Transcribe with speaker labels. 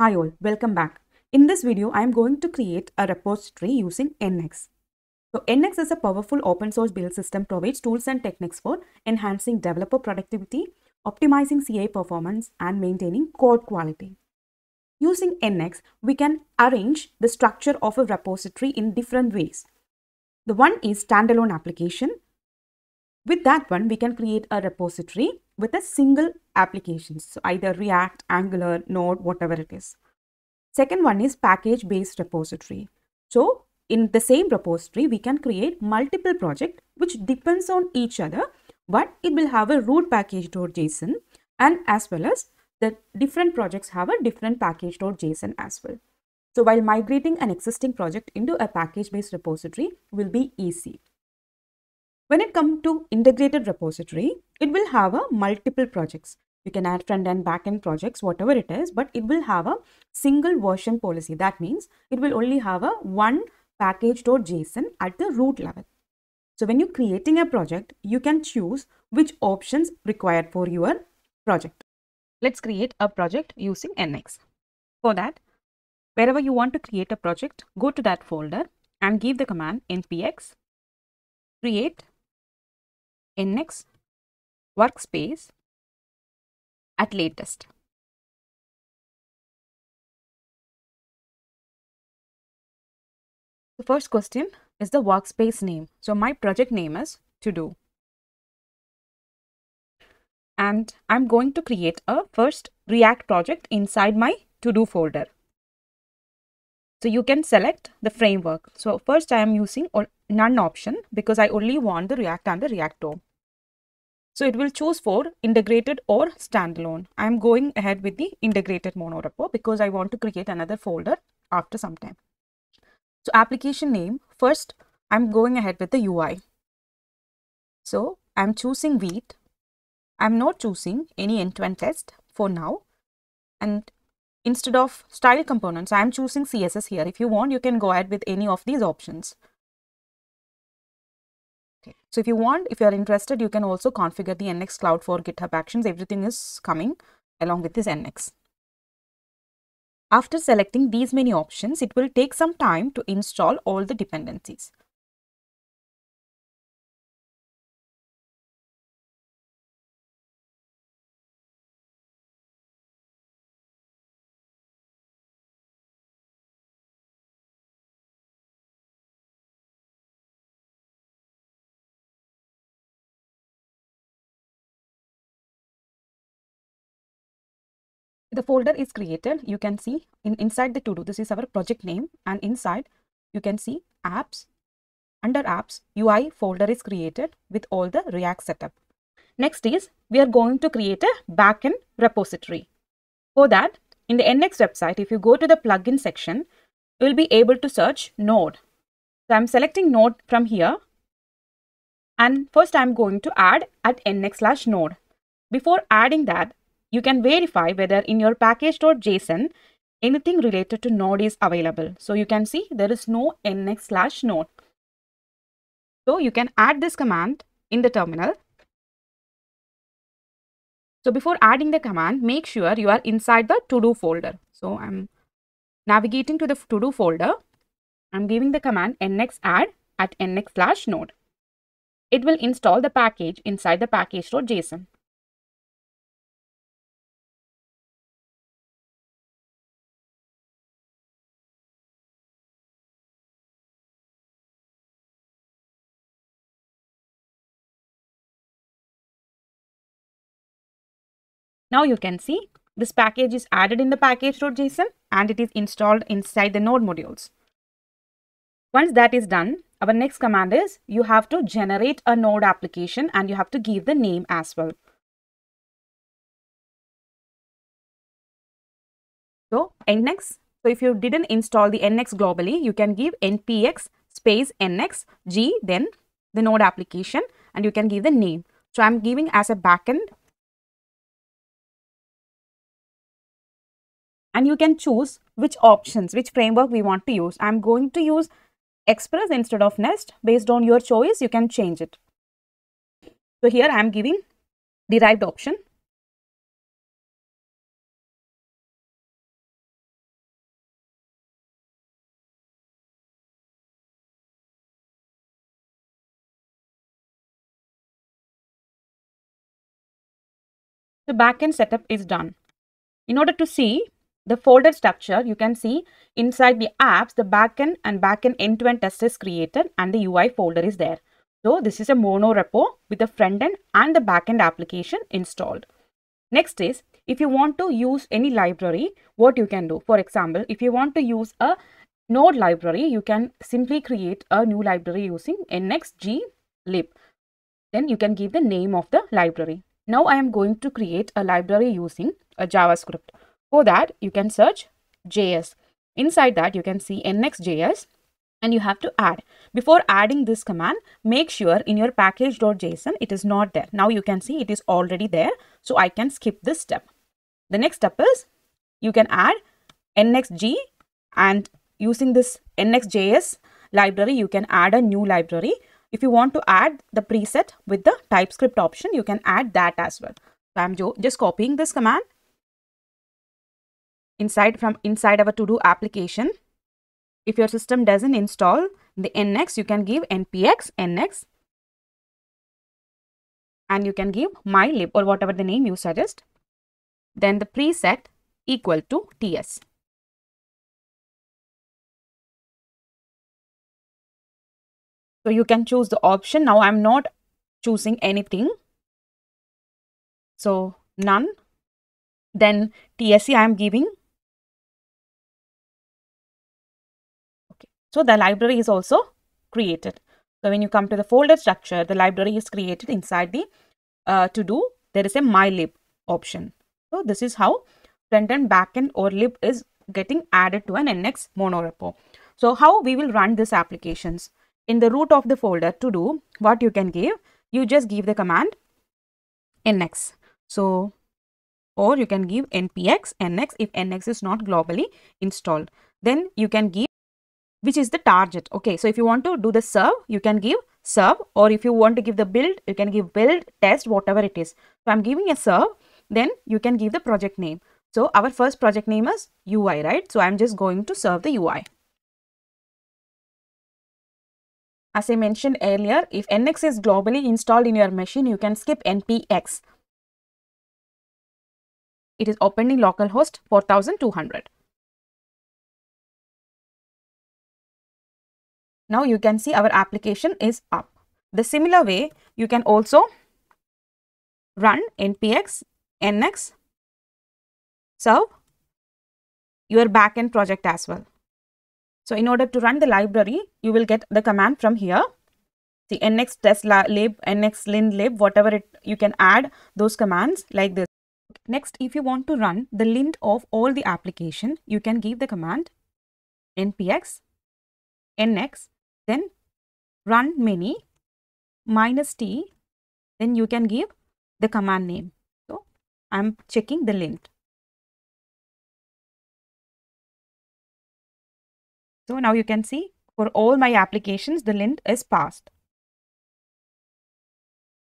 Speaker 1: Hi all, welcome back. In this video, I am going to create a repository using NX. So NX is a powerful open source build system provides tools and techniques for enhancing developer productivity, optimizing CI performance, and maintaining code quality. Using NX, we can arrange the structure of a repository in different ways. The one is standalone application. With that one, we can create a repository with a single application. So either React, Angular, Node, whatever it is. Second one is package based repository. So in the same repository, we can create multiple projects which depends on each other, but it will have a root package.json and as well as the different projects have a different package.json as well. So while migrating an existing project into a package based repository will be easy. When it comes to integrated repository, it will have a multiple projects. You can add front end, back end projects, whatever it is, but it will have a single version policy. That means it will only have a one package.json at the root level. So when you're creating a project, you can choose which options required for your project. Let's create a project using NX. For that, wherever you want to create a project, go to that folder and give the command npx create nx workspace at latest. The first question is the workspace name. So my project name is to do. And I'm going to create a first React project inside my to do folder. So you can select the framework. So first I am using none option because I only want the React and the React DOM. So it will choose for integrated or standalone. I am going ahead with the integrated monorepo because I want to create another folder after some time. So application name, first I'm going ahead with the UI. So I'm choosing Vite. I'm not choosing any end-to-end -end test for now. And instead of style components, I'm choosing CSS here. If you want, you can go ahead with any of these options. So if you want, if you are interested, you can also configure the NX Cloud for GitHub Actions. Everything is coming along with this NX. After selecting these many options, it will take some time to install all the dependencies. The folder is created you can see in inside the to do this is our project name and inside you can see apps. Under apps ui folder is created with all the react setup. Next is we are going to create a backend repository. For that in the nx website if you go to the plugin section you will be able to search node. So i'm selecting node from here and first i'm going to add at nx slash node. Before adding that you can verify whether in your package.json anything related to node is available. So you can see there is no nx slash node. So you can add this command in the terminal. So before adding the command, make sure you are inside the to-do folder. So I'm navigating to the to-do folder. I'm giving the command nx add at nx slash node. It will install the package inside the package.json. Now you can see this package is added in the package.json and it is installed inside the node modules. Once that is done, our next command is you have to generate a node application and you have to give the name as well. So nx, so if you didn't install the nx globally, you can give npx space nx g then the node application and you can give the name. So I'm giving as a backend and you can choose which options, which framework we want to use. I'm going to use Express instead of Nest. Based on your choice, you can change it. So here I am giving derived option. The backend setup is done. In order to see the folder structure, you can see inside the apps, the backend and backend end-to-end test is created and the UI folder is there. So this is a mono repo with the front end and the backend application installed. Next is if you want to use any library, what you can do. For example, if you want to use a node library, you can simply create a new library using nxglib. Then you can give the name of the library. Now I am going to create a library using a JavaScript. For that, you can search JS. Inside that, you can see nxjs and you have to add. Before adding this command, make sure in your package.json it is not there. Now you can see it is already there. So I can skip this step. The next step is you can add nxg and using this nxjs library, you can add a new library. If you want to add the preset with the TypeScript option, you can add that as well. So I'm just copying this command inside from inside our to-do application. If your system doesn't install the nx, you can give npx nx and you can give mylib or whatever the name you suggest. Then the preset equal to ts. So you can choose the option. Now I'm not choosing anything. So none. Then TSC I am giving. So the library is also created. So when you come to the folder structure, the library is created inside the uh, to do. There is a mylib option. So this is how front end, back end or lib is getting added to an NX monorepo. So how we will run these applications? in the root of the folder to do what you can give you just give the command nx so or you can give npx nx if nx is not globally installed then you can give which is the target. Okay so if you want to do the serve you can give serve or if you want to give the build you can give build test whatever it is. So i'm giving a serve then you can give the project name. So our first project name is ui right? So i'm just going to serve the ui As I mentioned earlier, if NX is globally installed in your machine, you can skip NPX. It is opened in localhost 4200. Now you can see our application is up. The similar way, you can also run npx nx serve your backend project as well. So in order to run the library, you will get the command from here. The nx test lib, nx lint lib, whatever it you can add those commands like this. Next, if you want to run the lint of all the application, you can give the command npx nx, then run many minus t, then you can give the command name. So I'm checking the lint. So now you can see for all my applications, the lint is passed.